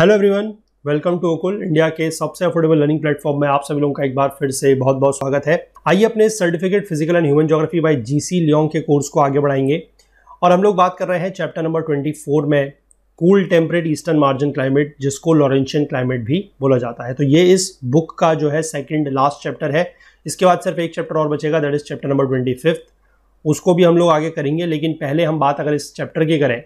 Hello everyone welcome to ओकुल India के सबसे अफोर्डेबल लर्निंग प्लेटफॉर्म में आप सभी लोगों का एक बार फिर से बहुत बहुत स्वागत है। आइए अपने certificate physical and human geography by G C Leong के कोर्स को आगे बढ़ाएँगे। और हम लोग बात कर रहे हैं चैप्टर नंबर 24 में cool temperate eastern margin climate जिसको लॉरेंशियन क्लाइमेट भी बोला जाता है। तो ये इस बुक का जो है सेकेंड लास्ट चैप्टर है। इसके बाद सिर्फ़ एक चैप्टर और बचेगा that is chapter number twenty उसको भी हम लोग आगे करेंगे, लेकिन पहले हम बात अगर इस चैप्टर की करें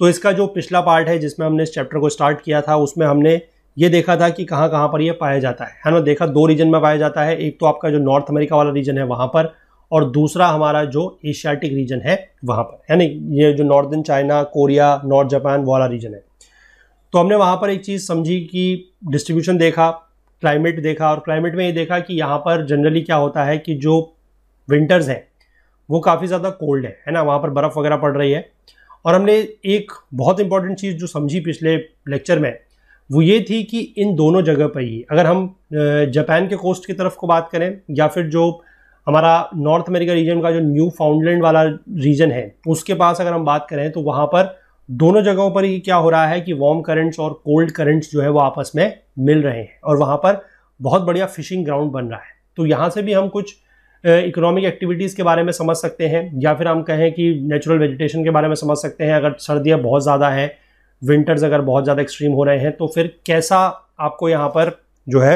तो इसका जो पिछला पार्ट है जिसमें हमने इस चैप्टर को स्टार्ट किया था, उसमें हमने ये देखा था कि कहाँ कहाँ पर ये पाया जाता है। है ना? देखा, दो रीजन में पाया जाता है। एक तो आपका जो नॉर्थ अमेरिका वाला रीजन है वहाँ पर और दूसरा हमारा जो एशियाटिक रीजन है वहाँ पर। है यानी ये जो northern China Korea north Japan वाला रीजन है। तो हमने वहाँ पर एक चीज़ समझी कि डिस्ट्रीब्यूशन देखा क्लाइमेट देखा और क्लाइमेट में ये देखा कि यहाँ पर जनरली क्या होता है कि जो विंटर्स हैं, वो काफ़ी ज़्यादा कोल्ड है। है ना? वहाँ पर बर्फ़ वगैरह पड़ रही है। और हमने एक बहुत इंपॉर्टेंट चीज़ जो समझी पिछले लेक्चर में, वो ये थी कि इन दोनों जगह पर ही, अगर हम जापान के कोस्ट की तरफ़ को बात करें, या फिर जो हमारा नॉर्थ अमेरिका रीजन का जो न्यू फाउंडलैंड वाला रीजन है, उसके पास अगर हम बात करें तो वहाँ पर दोनों जगहों पर ही क्या हो रहा है कि वार्म करंट्स और कोल्ड करंट्स जो है वो आपस में मिल रहे हैं, और वहाँ पर बहुत बढ़िया फिशिंग ग्राउंड बन रहा है। तो यहाँ से भी हम कुछ इकोनॉमिक एक्टिविटीज़ के बारे में समझ सकते हैं, या फिर हम कहें कि नेचुरल वेजिटेशन के बारे में समझ सकते हैं। अगर सर्दियाँ बहुत ज़्यादा है विंटर्स अगर बहुत ज़्यादा एक्सट्रीम हो रहे हैं तो फिर कैसा आपको यहाँ पर जो है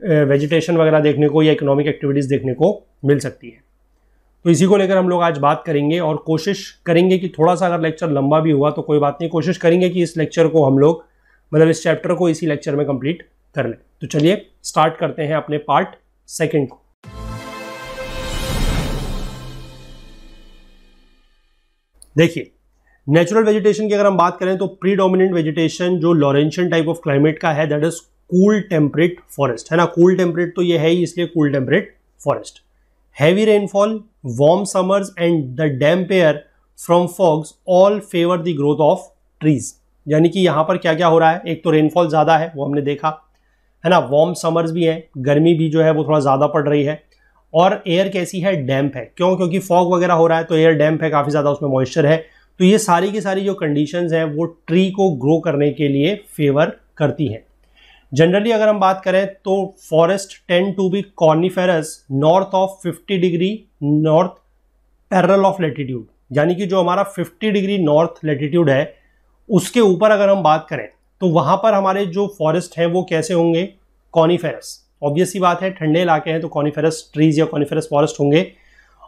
वेजिटेशन वगैरह देखने को या इकोनॉमिक एक्टिविटीज़ देखने को मिल सकती है। तो इसी को लेकर हम लोग आज बात करेंगे और कोशिश करेंगे कि थोड़ा सा अगर लेक्चर लंबा भी हुआ तो कोई बात नहीं, कोशिश करेंगे कि इस लेक्चर को हम लोग मतलब इस चैप्टर को इसी लेक्चर में कंप्लीट कर लें। तो चलिए स्टार्ट करते हैं अपने पार्ट सेकेंड को। देखिए नेचुरल वेजिटेशन की अगर हम बात करें तो प्रीडोमिनेंट वेजिटेशन जो लॉरेंशियन टाइप ऑफ़ क्लाइमेट का है that is cool temperate forest है ना? कूल टेम्परेट तो ये है ही, इसलिए cool temperate forest heavy rainfall warm summers and the damp air from fogs all favour the growth of trees यानी कि यहाँ पर क्या क्या हो रहा है? एक तो रेनफॉल ज़्यादा है, वो हमने देखा। है ना? वार्म समर्स भी है, गर्मी भी जो है वो थोड़ा ज़्यादा पड़ रही है। और एयर कैसी है? डैम्प है। क्यों? क्योंकि फॉग वगैरह हो रहा है तो एयर डैम्प है, काफ़ी ज़्यादा उसमें मॉइस्चर है। तो ये सारी की सारी जो कंडीशंस हैं, वो ट्री को ग्रो करने के लिए फेवर करती हैं। जनरली अगर हम बात करें तो forest tend to be coniferous north of 50 degree north parallel of latitude यानी कि जो हमारा 50 डिग्री नॉर्थ लेटीट्यूड है, उसके ऊपर अगर हम बात करें तो वहाँ पर हमारे जो फॉरेस्ट हैं, वो कैसे होंगे? कॉनिफेरस ऑब्वियस ही बात है, ठंडे इलाके हैं तो कॉनिफेरस ट्रीज या कॉनिफेरस फॉरेस्ट होंगे।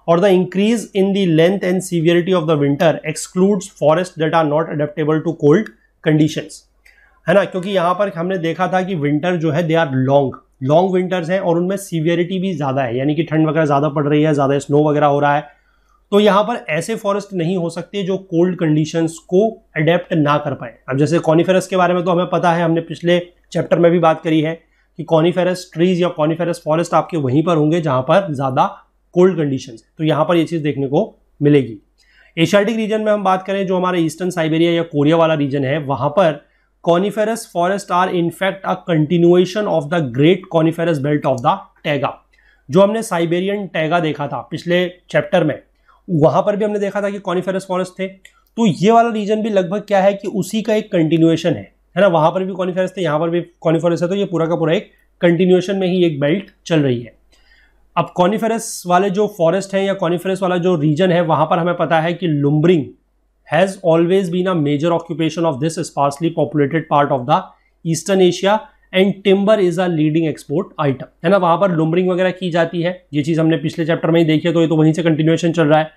और the increase in the length and severity of the winter excludes forest that are not adaptable to cold conditions है ना? क्योंकि यहाँ पर हमने देखा था कि विंटर जो है they are long long winters हैं और उनमें सीवियरिटी भी ज़्यादा है, यानी कि ठंड वगैरह ज़्यादा पड़ रही है, ज़्यादा स्नो वगैरह हो रहा है। तो यहाँ पर ऐसे फॉरेस्ट नहीं हो सकते जो कोल्ड कंडीशंस को अडेप्ट ना कर पाए। अब जैसे कॉनिफेरस के बारे में तो हमें पता है, हमने पिछले चैप्टर में भी बात करी है। कि कॉनिफेरस ट्रीज या कॉनिफेरस फॉरेस्ट आपके वहीं पर होंगे जहाँ पर ज़्यादा कोल्ड कंडीशन है। तो यहाँ पर ये चीज़ देखने को मिलेगी। एशियाटिक रीजन में हम बात करें, जो हमारे ईस्टर्न साइबेरिया या कोरिया वाला रीजन है, वहाँ पर coniferous forest are in fact a continuation of the great coniferous belt of the taiga जो हमने साइबेरियन टैगा देखा था पिछले चैप्टर में, वहाँ पर भी हमने देखा था कि कॉनिफेरस फॉरेस्ट थे। तो ये वाला रीजन भी लगभग क्या है कि उसी का एक कंटिन्यूएशन है। है ना, वहाँ पर भी कॉनिफेरस थे, यहाँ पर भी कॉनिफेरस है तो ये पूरा का पूरा एक कंटिन्यूएशन में ही एक बेल्ट चल रही है। अब कॉनिफेरस वाले जो फॉरेस्ट है या कॉनिफेरस वाला जो रीजन है, वहाँ पर हमें पता है कि lumbering has always been a major occupation of this sparsely populated part of the eastern Asia and timber is a leading export item है ना, वहाँ पर लुम्बरिंग वगैरह की जाती है, ये चीज़ हमने पिछले चैप्टर में ही देखी है तो ये तो वहीं से कंटिन्यूएशन चल रहा है।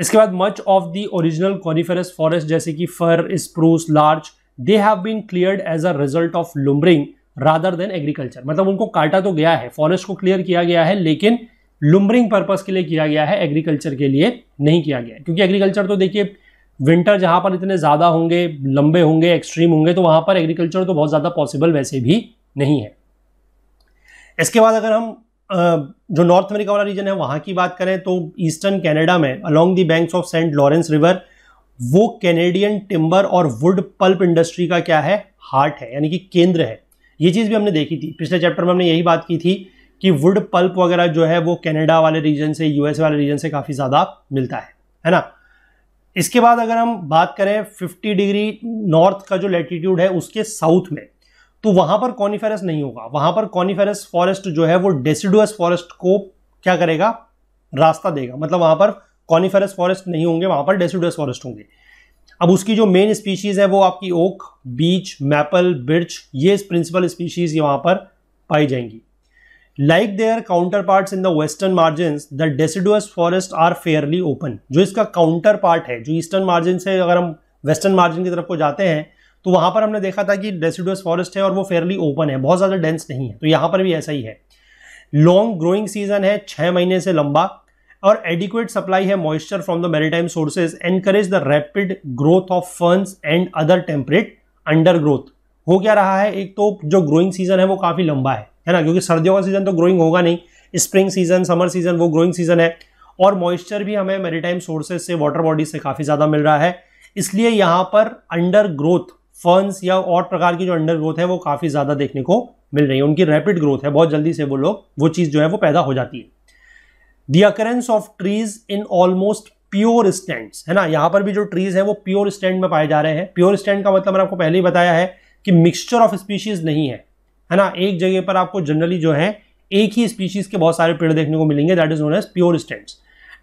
इसके बाद much of the original coniferous forest जैसे कि fir spruce larch they have been cleared as a result of lumbering rather than agriculture मतलब उनको काटा तो गया है फॉरेस्ट को क्लियर किया गया है, लेकिन लुम्बरिंग पर्पज के लिए किया गया है एग्रीकल्चर के लिए नहीं किया गया है। क्योंकि एग्रीकल्चर तो देखिए विंटर जहाँ पर इतने ज़्यादा होंगे, लंबे होंगे एक्सट्रीम होंगे तो वहाँ पर एग्रीकल्चर तो बहुत ज़्यादा पॉसिबल वैसे भी नहीं है। इसके बाद अगर हम जो नॉर्थ अमेरिका वाला रीजन है, वहाँ की बात करें तो ईस्टर्न कनाडा में along the banks of Saint Lawrence river वो कैनेडियन टिम्बर और वुड पल्प इंडस्ट्री का क्या है? हार्ट है, यानी कि केंद्र है। ये चीज़ भी हमने देखी थी। पिछले चैप्टर में हमने यही बात की थी कि वुड पल्प वगैरह जो है वो कनाडा वाले रीजन से यूएस वाले रीजन से काफ़ी ज़्यादा मिलता है है ना? इसके बाद अगर हम बात करें 50 डिग्री नॉर्थ का जो लेटीट्यूड है उसके साउथ में तो वहाँ पर कॉनिफेरस नहीं होगा। वहाँ पर कॉनिफेरस फॉरेस्ट जो है वो डेसिडुअस फॉरेस्ट को क्या करेगा? रास्ता देगा। मतलब वहाँ पर कॉनिफेरस फॉरेस्ट नहीं होंगे, वहाँ पर डेसिडुअस फॉरेस्ट होंगे। अब उसकी जो मेन स्पीशीज है, वो आपकी ओक बीच मैपल बिर्च ये प्रिंसिपल स्पीशीज वहाँ पर पाई जाएँगी। Like their counter part in the western margin the deciduous forest are fairly open जो इसका काउंटर पार्ट है, जो ईस्टर्न मार्जिन से अगर हम वेस्टर्न मार्जिन की तरफ़ को जाते हैं तो वहाँ पर हमने देखा था कि डेसिडुअस फॉरेस्ट है और वो फेयरली ओपन है, बहुत ज़्यादा डेंस नहीं है। तो यहाँ पर भी ऐसा ही है। लॉन्ग ग्रोइंग सीज़न है, छह महीने से लंबा और एडिक्वेट सप्लाई है moisture from the maritime sources encourage the rapid growth of ferns and other temperate under growth हो क्या रहा है? एक तो जो ग्रोइंग सीज़न है वो काफ़ी लंबा है है ना? क्योंकि सर्दियों का सीज़न तो ग्रोइंग होगा नहीं। स्प्रिंग सीज़न समर सीज़न वो ग्रोइंग सीज़न है। और मॉइस्चर भी हमें मेरीटाइम सोर्सेज से वाटर बॉडीज से काफ़ी ज़्यादा मिल रहा है। इसलिए यहाँ पर अंडर ग्रोथ फर्न्स या और प्रकार की जो अंडर ग्रोथ है, वो काफ़ी ज़्यादा देखने को मिल रही है। उनकी रैपिड ग्रोथ है। बहुत जल्दी से वो लोग, वो चीज़ जो है वो पैदा हो जाती है। The occurrence of trees in almost pure stand है ना? यहाँ पर भी जो ट्रीज है, वो प्योर स्टैंड में पाए जा रहे हैं। प्योर स्टैंड का मतलब मैंने आपको पहले ही बताया है कि मिक्सचर ऑफ़ स्पीशीज नहीं है है ना? एक जगह पर आपको जनरली जो है, एक ही स्पीशीज के बहुत सारे पेड़ देखने को मिलेंगे that is known as pure stand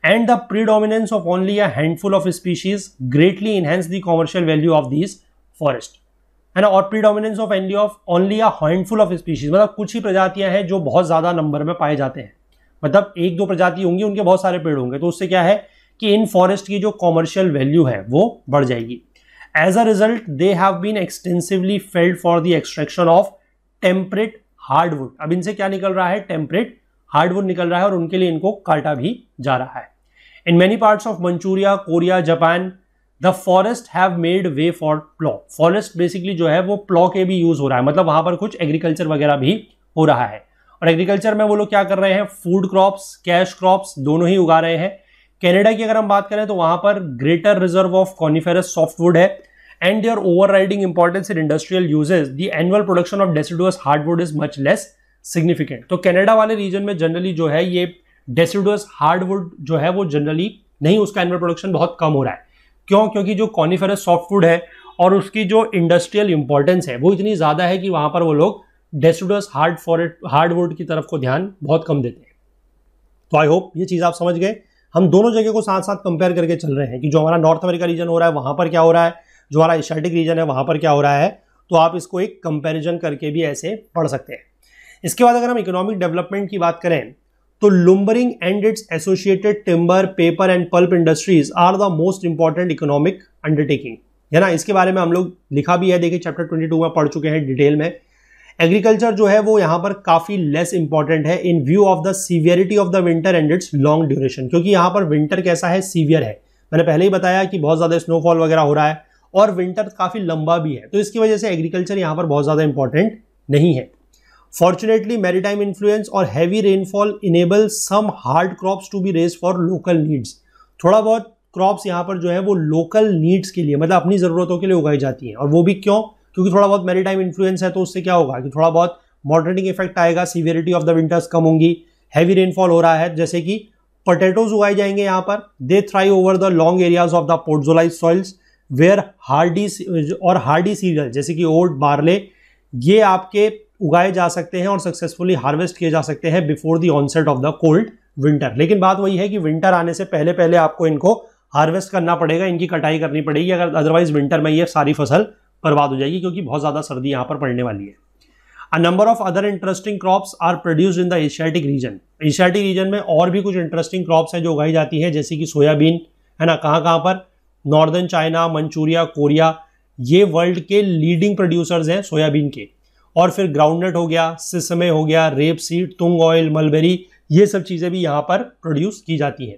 and the predominance of only a handful of species greatly enhance the commercial value of these forest है ना? और predominance of only of only a handful of species मतलब कुछ ही प्रजातियाँ हैं जो बहुत ज़्यादा नंबर में पाए जाते हैं। मतलब एक दो प्रजाति होंगी, उनके बहुत सारे पेड़ होंगे। तो उससे क्या है कि इन फॉरेस्ट की जो कॉमर्शियल वैल्यू है, वो बढ़ जाएगी। As a result they have been extensively felled for the extraction of temperate hardwood अब इनसे क्या निकल रहा है? टेम्परेट हार्डवुड निकल रहा है और उनके लिए इनको काटा भी जा रहा है। In many parts of Manchuria Korea Japan the forest have made way for plough forest basically जो है, वो प्लॉ के भी यूज़ हो रहा है। मतलब वहाँ पर कुछ एग्रीकल्चर वगैरह भी हो रहा है। और एग्रीकल्चर में वो लोग क्या कर रहे हैं? फ़ूड क्रॉप्स कैश क्रॉप्स दोनों ही उगा रहे हैं। कैनेडा की अगर हम बात करें तो वहाँ पर greater reserve of coniferous softwood है and their overriding importance in industrial uses the annual production of deciduous hardwood is much less significant तो कैनेडा वाले रीजन में जनरली जो है, ये डेसिडुअस हार्डवुड जो है, वो जनरली नहीं, उसका एनुअल प्रोडक्शन बहुत कम हो रहा है। क्यों? क्योंकि जो कॉनिफेरस सॉफ्टवुड है और उसकी जो इंडस्ट्रियल इंपॉर्टेंस है, वो इतनी ज़्यादा है कि वहाँ पर वो लोग डेसिडस हार्ड फॉरेट हार्डवुड की तरफ़ को ध्यान बहुत कम देते हैं। तो आई होप ये चीज़ आप समझ गए। हम दोनों जगह को साथ साथ कंपेयर करके चल रहे हैं कि जो हमारा नॉर्थ अमेरिका रीजन हो रहा है, वहाँ पर क्या हो रहा है? जो हमारा एशियाटिक रीजन है, वहाँ पर क्या हो रहा है? तो आप इसको एक कंपेरिजन करके भी ऐसे पढ़ सकते हैं। इसके बाद अगर हम इकोनॉमिक डेवलपमेंट की बात करें तो lumbering and its associated timber paper and pulp industries are the most important economic undertaking है ना? इसके बारे में हम लोग लिखा भी है, देखिए चैप्टर 22 में पढ़ चुके हैं डिटेल में। एग्रीकल्चर जो है वो यहाँ पर काफ़ी लेस इंपॉर्टेंट है in view of the severity of the winter and its long duration क्योंकि यहाँ पर विंटर कैसा है? सीवियर है। मैंने पहले ही बताया कि बहुत ज़्यादा स्नोफॉल वगैरह हो रहा है और विंटर काफ़ी लंबा भी है। तो इसकी वजह से एग्रीकल्चर यहाँ पर बहुत ज़्यादा इंपॉर्टेंट नहीं है। फॉर्चुनेटली मेरीटाइम इन्फ्लुएंस और heavy rainfall enable some hard crops to be raise for local needs थोड़ा बहुत क्रॉप्स यहाँ पर जो है वो लोकल नीड्स के लिए मतलब अपनी ज़रूरतों के लिए उगाई जाती हैं। और वो भी क्यों? क्योंकि थोड़ा बहुत मेरी टाइम इन्फ्लुएंस है तो उससे क्या होगा? कि थोड़ा बहुत मॉडरेटिंग इफ़ेक्ट आएगा सीवियरिटी ऑफ़ द विंटर्स कम होंगी हैवी रेनफॉल हो रहा है, जैसे कि पोटेटोज उगाए जाएँगे यहाँ पर। They thrive over the long areas of the podzolised soils where hardy और हार्डी सीरियल जैसे कि ओट बार्ले ये आपके उगाए जा सकते हैं और सक्सेसफुली हार्वेस्ट किए जा सकते हैं before the onset of the cold winter लेकिन बात वही है कि विंटर आने से पहले पहले आपको इनको हार्वेस्ट करना पड़ेगा, इनकी कटाई करनी पड़ेगी। अगर अदरवाइज़ विंटर में ये सारी फ़सल बर्बाद हो जाएगी क्योंकि बहुत ज़्यादा सर्दी यहाँ पर पड़ने वाली है। A number of other interesting crops are produced in the Asiatic region Asiatic region में और भी कुछ इंटरेस्टिंग क्रॉप्स हैं जो उगाई जाती हैं, जैसे कि सोयाबीन, है ना? कहाँ कहाँ पर? नॉर्दर्न चाइना मंचूरिया कोरिया ये वर्ल्ड के लीडिंग प्रोड्यूसर्स हैं सोयाबीन के। और फिर ग्राउंडनट हो गया सिसमे हो गया rapeseed tung oil mulberry ये सब चीज़ें भी यहाँ पर प्रोड्यूस की जाती हैं।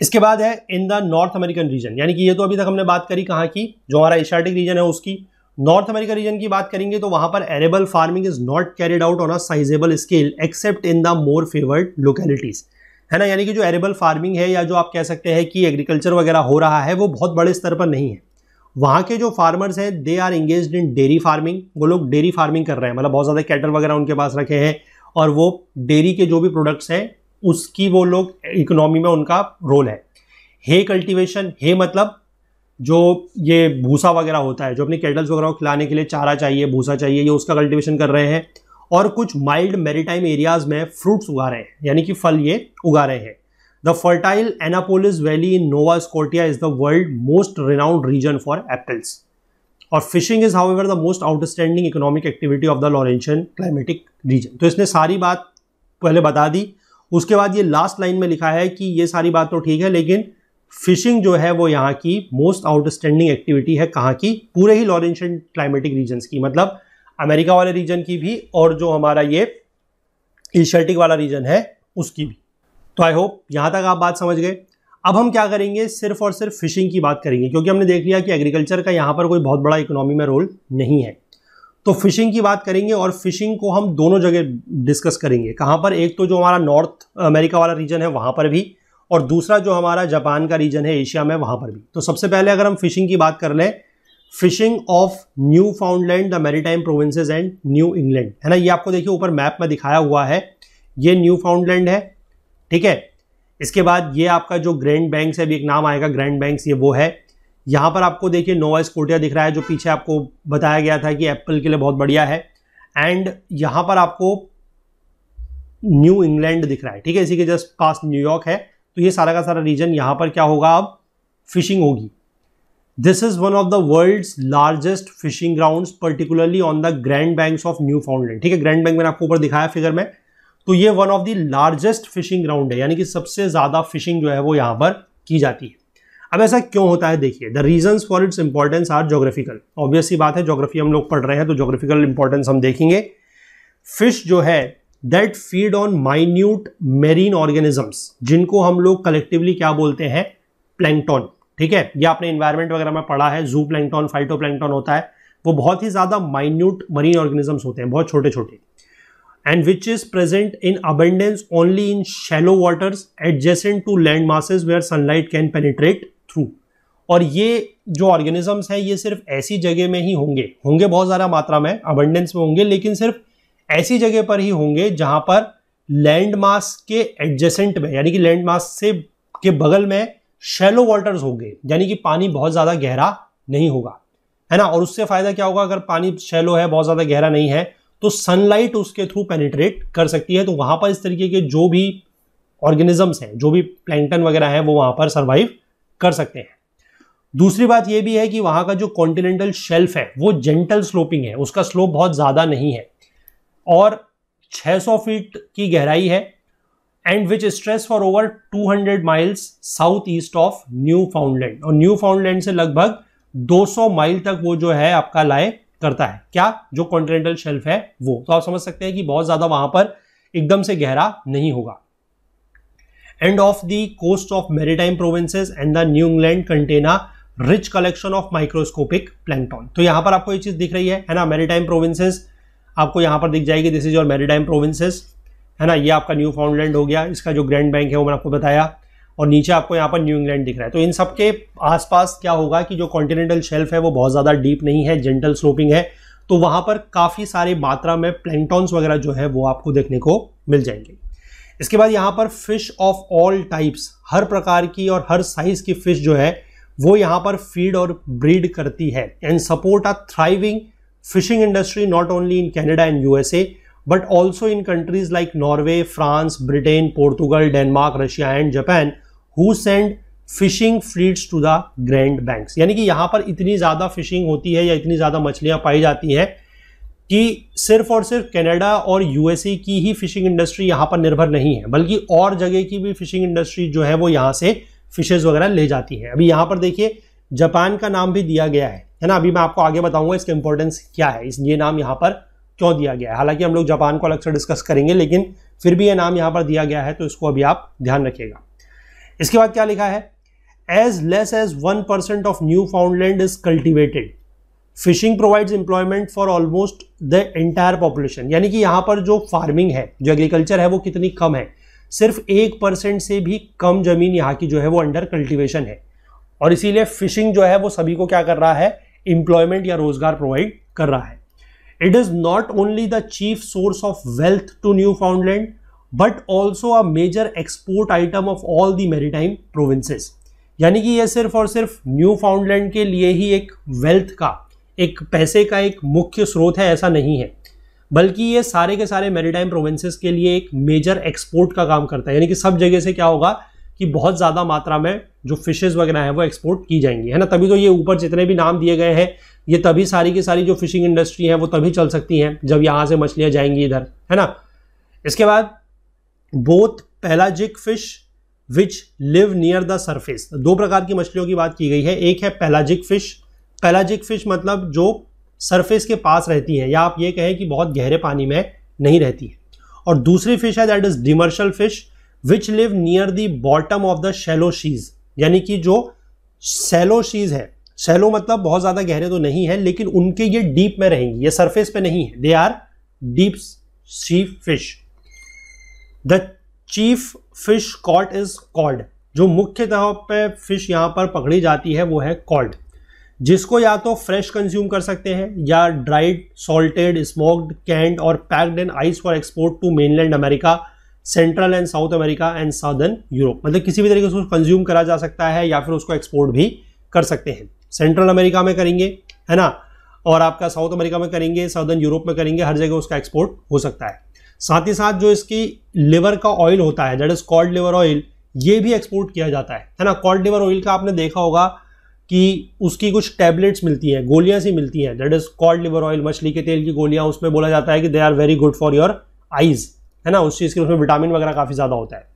इसके बाद है in the North American region यानी कि ये तो अभी तक हमने बात करी कहाँ की, जो हमारा एशियाटिक रीजन है उसकी। नॉर्थ अमेरिका रीजन की बात करेंगे तो वहाँ पर arable farming is not carried out on a sizeable scale except in the more favoured localities है ना? यानी कि जो एरेबल फ़ार्मिंग है या जो आप कह सकते हैं कि एग्रीकल्चर वगैरह हो रहा है, वो बहुत बड़े स्तर पर नहीं है। वहाँ के जो फार्मर्स हैं they are engage in dairy farming वो लोग डेयरी फ़ार्मिंग कर रहे हैं। मतलब बहुत ज़्यादा कैटल वगैरह उनके पास रखे हैं और वो डेयरी के जो भी प्रोडक्ट्स हैं उसकी वो लोग इकोनॉमी में उनका रोल है। हे कल्टीवेशन हे मतलब जो ये भूसा वगैरह होता है, जो अपने कैटल्स वगैरह को खिलाने के लिए चारा चाहिए, भूसा चाहिए, ये उसका कल्टिवेशन कर रहे हैं और कुछ माइल्ड मेरीटाइम एरियाज़ में फ्रूट्स उगा रहे हैं, यानी कि फल ये उगा रहे हैं। The fertile Annapolis Valley in Nova Scotia is the world most renowned region for apples और fishing is how the most outstanding economic activity of the Laurentian climatic region तो इसने सारी बात पहले बता दी उसके बाद ये लास्ट लाइन में लिखा है कि ये सारी बात तो ठीक है, लेकिन फिशिंग जो है वो यहाँ की मोस्ट आउटस्टैंडिंग एक्टिविटी है कहाँ की? पूरे ही लॉरेंशियन क्लाइमेटिक रीजन की मतलब अमेरिका वाले रीजन की भी और जो हमारा ये एशियाटिक वाला रीजन है, उसकी भी। तो आई होप यहाँ तक आप बात समझ गए। अब हम क्या करेंगे? सिर्फ़ और सिर्फ़ फिशिंग की बात करेंगे, क्योंकि हमने देख लिया कि एग्रीकल्चर का यहाँ पर कोई बहुत बड़ा इकोनॉमी में रोल नहीं है। तो फिशिंग की बात करेंगे और फिशिंग को हम दोनों जगह डिस्कस करेंगे। कहाँ पर? एक तो जो हमारा नॉर्थ अमेरिका वाला रीजन है, वहाँ पर भी, और दूसरा जो हमारा जापान का रीजन है एशिया में, वहाँ पर भी। तो सबसे पहले अगर हम फिशिंग की बात कर लें fishing of Newfoundland the Maritime Provinces and New England है ना? ये आपको देखिए ऊपर मैप में दिखाया हुआ है। ये न्यू फाउंडलैंड है, ठीक है? इसके बाद ये आपका जो ग्रैंड बैंक्स है, अभी एक नाम आएगा ग्रैंड बैंक्स ये वो है। यहाँ पर आपको देखिए नोवा स्कोटिया दिख रहा है, जो पीछे आपको बताया गया था कि एप्पल के लिए बहुत बढ़िया है। एंड यहाँ पर आपको न्यू इंग्लैंड दिख रहा है, ठीक है? इसी के जस्ट पास न्यूयॉर्क है। तो ये सारा का सारा रीजन यहाँ पर क्या होगा अब? फिशिंग होगी। This is one of the world largest fishing ground particularly on the Grand Banks of Newfoundland ठीक है? ग्रैंड बैंक मैंने आपको ऊपर दिखाया फिगर में। तो ये one of the largest fishing ground है, यानी कि सबसे ज़्यादा फिशिंग जो है वो यहाँ पर की जाती है। अब ऐसा क्यों होता है? देखिए the reason for its importance are geographical obviously बात है जोग्राफी हम लोग पढ़ रहे हैं तो जोग्राफिकल इंपॉर्टेंस हम देखेंगे। फ़िश जो है that feed on minute marine organisms जिनको हम लोग कलेक्टिवली क्या बोलते हैं? प्लैंकटॉन ठीक है? ये आपने इन्वायरमेंट वगैरह में पढ़ा है जू प्लैंकटॉन फाइटो प्लैंकटॉन होता है, वो बहुत ही ज़्यादा माइन्यूट मरीन ऑर्गेनिजम्स होते हैं, बहुत छोटे छोटे and which is present in abundance only in shallow waters adjacent to land masses where sunlight can penetrate through और ये जो ऑर्गेनिजम्स हैं, ये सिर्फ़ ऐसी जगह में ही होंगे। होंगे बहुत ज़्यादा मात्रा में अबंडेंस में होंगे, लेकिन सिर्फ़ ऐसी जगह पर ही होंगे जहाँ पर लैंड मास के एडजेसेंट में, यानी कि लैंड मास से, के बगल में शेलो वाटर्स होंगे, यानी कि पानी बहुत ज़्यादा गहरा नहीं होगा। है ना? और उससे फ़ायदा क्या होगा? अगर पानी शेलो है, बहुत ज़्यादा गहरा नहीं है तो सनलाइट उसके थ्रू पेनिट्रेट कर सकती है। तो वहाँ पर इस तरीके के जो भी ऑर्गेनिजम्स हैं, जो भी प्लैंकटन वगैरह है, वो वहाँ पर सर्वाइव कर सकते हैं। दूसरी बात यह भी है कि वहाँ का जो कॉन्टिनेंटल शेल्फ है, वो जेंटल स्लोपिंग है, उसका स्लोप बहुत ज़्यादा नहीं है। और 600 फीट की गहराई है and which stretch for over 200 miles south east of Newfoundland और न्यू फाउंडलैंड से लगभग 200 माइल तक वो जो है आपका लाए करता है। क्या? जो कॉन्टिनेंटल शेल्फ है वो। तो आप समझ सकते हैं कि बहुत ज़्यादा वहाँ पर एकदम से गहरा नहीं होगा। And off the coast of Maritime Provinces and the New England contain rich collection of microscopic plankton तो यहाँ पर आपको ये चीज़ दिख रही है है ना? मेरीटाइम प्रोविंसेस आपको यहाँ पर दिख जाएगी this is your Maritime Provinces है ना? ये आपका न्यू फाउंडलैंड हो गया, इसका जो ग्रैंड बैंक है वो मैंने आपको बताया, और नीचे आपको यहाँ पर न्यू इंग्लैंड दिख रहा है। तो इन सब के आसपास क्या होगा कि जो कॉन्टिनेंटल शेल्फ है वो बहुत ज़्यादा डीप नहीं है जेंटल स्लोपिंग है तो वहाँ पर काफ़ी सारी मात्रा में प्लैंटॉन्स वगैरह जो है वो आपको देखने को मिल जाएँगे। इसके बाद यहाँ पर फ़िश ऑफ़ ऑल टाइप्स हर प्रकार की और हर साइज़ की फ़िश जो है, वो यहाँ पर फ़ीड और ब्रीड करती है। And support a thriving fishing industry not only in Canada and USA but also in countries like Norway France Britain Portugal Denmark Russia and Japan, who send fishing fleets to the Grand Banks यानी कि यहाँ पर इतनी ज़्यादा fishing होती है या इतनी ज़्यादा मछलियाँ पाई जाती हैं कि सिर्फ़ और सिर्फ़ कनाडा और यूएसए की ही फिशिंग इंडस्ट्री यहाँ पर निर्भर नहीं है, बल्कि और जगह की भी फिशिंग इंडस्ट्री जो है वो यहाँ से फिशेज वगैरह ले जाती है। अभी यहाँ पर देखिए, जापान का नाम भी दिया गया है है ना? अभी मैं आपको आगे बताऊँगा इसका इंपॉर्टेंस क्या है। इस, ये नाम यहाँ पर क्यों दिया गया है? हालाँकि हम लोग जापान को अलग से डिस्कस करेंगे, लेकिन फिर भी ये नाम यहाँ पर दिया गया है तो इसको अभी आप ध्यान रखिएगा। इसके बाद क्या लिखा है? As less as one percent of Newfoundland is cultivated fishing provides employment for almost the entire population. यानी कि यहाँ पर जो फ़ार्मिंग है, जो एग्रीकल्चर है, वो कितनी कम है? सिर्फ़ एक परसेंट से भी कम ज़मीन यहाँ की जो है वो अंडर कल्टिवेशन है। और इसीलिए फिशिंग जो है वो सभी को क्या कर रहा है? इंप्लॉयमेंट या रोज़गार प्रोवाइड कर रहा है। It is not only the chief source of wealth to Newfoundland but also a major export item of all the Maritime provinces. यानी कि यह सिर्फ़ और सिर्फ़ न्यू फाउंडलैंड के लिए ही एक वेल्थ का एक पैसे का एक मुख्य स्रोत है, ऐसा नहीं है। बल्कि ये सारे के सारे मेरीटाइम प्रोविंसेस के लिए एक मेजर एक्सपोर्ट का काम करता है। यानी कि सब जगह से क्या होगा कि बहुत ज़्यादा मात्रा में जो फिशेज वगैरह है, वो एक्सपोर्ट की जाएँगी, है ना? तभी तो ये ऊपर जितने भी नाम दिए गए हैं, ये तभी सारी की सारी जो फिशिंग इंडस्ट्री है, वो तभी चल सकती हैं, जब यहाँ से मछलियाँ जाएँगी इधर, है ना? इसके बाद both pelagic fish which live near the surface दो प्रकार की मछलियों की बात की गई है। एक है पेलाजिक फ़िश पेलाजिक फ़िश मतलब जो सरफेस के पास रहती हैं, या आप ये कहें कि बहुत गहरे पानी में नहीं रहती है। और दूसरी फ़िश है that is demersal fish which live near the bottom of the shallow seas यानी कि जो सेलो शीज है। सेलो मतलब बहुत ज़्यादा गहरे तो नहीं है, लेकिन उनके ये डीप में रहेंगी, ये सरफेस पे नहीं है। They are deep sea fish the chief fish caught is called जो मुख्य तौर पे फ़िश यहाँ पर पकड़ी जाती है, वो है कॉल्ड जिसको या तो फ्रेश कंज्यूम कर सकते हैं, या ड्राइड सॉल्टेड स्मोक्ड कैंड और packed in ice for export to mainland America Central and South America and southern Europe मतलब किसी भी तरीके से उसको कंज्यूम करा जा सकता है या फिर उसको एक्सपोर्ट भी कर सकते हैं। सेंट्रल अमेरिका में करेंगे, है ना? और आपका साउथ अमेरिका में करेंगे साउदर्न यूरोप में करेंगे, हर जगह उसका एक्सपोर्ट हो सकता है। साथ ही साथ जो इसकी लिवर का ऑयल होता है that is called liver oil ये भी एक्सपोर्ट किया जाता है। है ना? कॉल्ड लिवर ऑयल का आपने देखा होगा कि उसकी कुछ टैबलेट्स मिलती हैं, गोलियाँ सी मिलती हैं। That is called liver oil मछली के तेल की गोलियाँ, उसमें बोला जाता है कि they are very good for your eyes है ना? उस चीज़ के उसमें विटामिन वगैरह काफ़ी ज़्यादा होता है।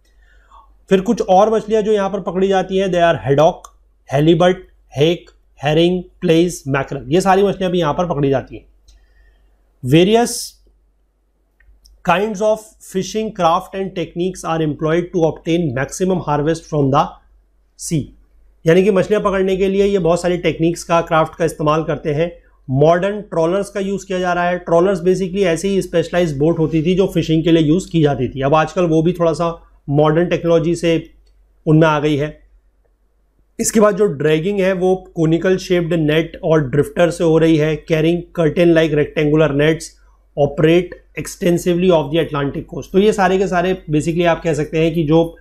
फिर कुछ और मछलियाँ जो यहाँ पर पकड़ी जाती हैं they are haddock halibut hake herring plaice mackerel ये सारी मछलियाँ भी यहाँ पर पकड़ी जाती हैं। Various kind of fishing craft and techniques are employed to obtain maximum harvest from the sea यानी कि मछलियाँ पकड़ने के लिए ये बहुत सारी टेक्निक्स का क्राफ्ट का इस्तेमाल करते हैं। मॉडर्न ट्रॉलर्स का यूज़ किया जा रहा है। ट्रॉलर्स बेसिकली ऐसी ही स्पेशलाइज बोट होती थी जो फिशिंग के लिए यूज़ की जाती थी। अब आजकल वो भी थोड़ा सा मॉडर्न टेक्नोलॉजी से उनमें आ गई है। इसके बाद जो ड्रैगिंग है, वो कोनिकल शेप्ड नेट और ड्रिफ्टर से हो रही है। Carrying curtain like rectangular nets operate extensively off the Atlantic coast तो ये सारे के सारे बेसिकली आप कह सकते हैं कि जो